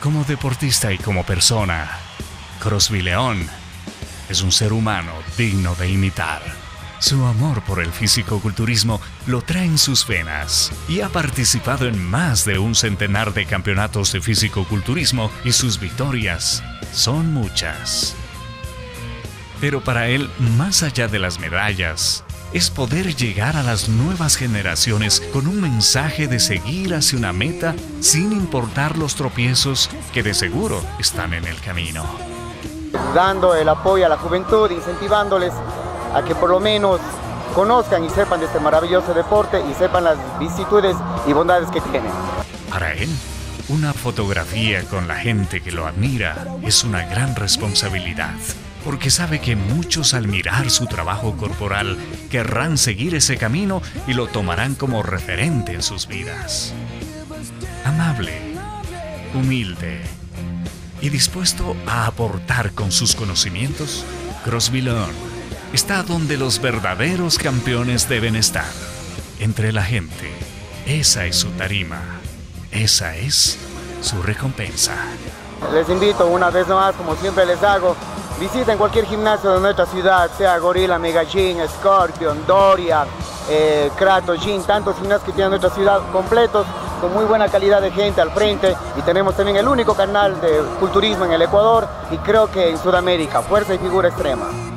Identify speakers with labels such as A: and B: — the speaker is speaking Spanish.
A: Como deportista y como persona, Crosby León es un ser humano digno de imitar. Su amor por el físico-culturismo lo trae en sus venas y ha participado en más de un centenar de campeonatos de físico-culturismo y sus victorias son muchas. Pero para él, más allá de las medallas, es poder llegar a las nuevas generaciones con un mensaje de seguir hacia una meta sin importar los tropiezos que de seguro están en el camino.
B: Dando el apoyo a la juventud, incentivándoles a que por lo menos conozcan y sepan de este maravilloso deporte y sepan las vicitudes y bondades que tiene.
A: Para él, una fotografía con la gente que lo admira es una gran responsabilidad porque sabe que muchos al mirar su trabajo corporal querrán seguir ese camino y lo tomarán como referente en sus vidas. Amable, humilde y dispuesto a aportar con sus conocimientos, Crosby está donde los verdaderos campeones deben estar, entre la gente. Esa es su tarima, esa es su recompensa.
B: Les invito una vez más, como siempre les hago, Visiten cualquier gimnasio de nuestra ciudad, sea Gorilla, Mega Gym, Scorpion, Doria, eh, Kratos, Gym, tantos gimnasios que tiene nuestra ciudad completos, con muy buena calidad de gente al frente y tenemos también el único canal de culturismo en el Ecuador y creo que en Sudamérica, Fuerza y Figura Extrema.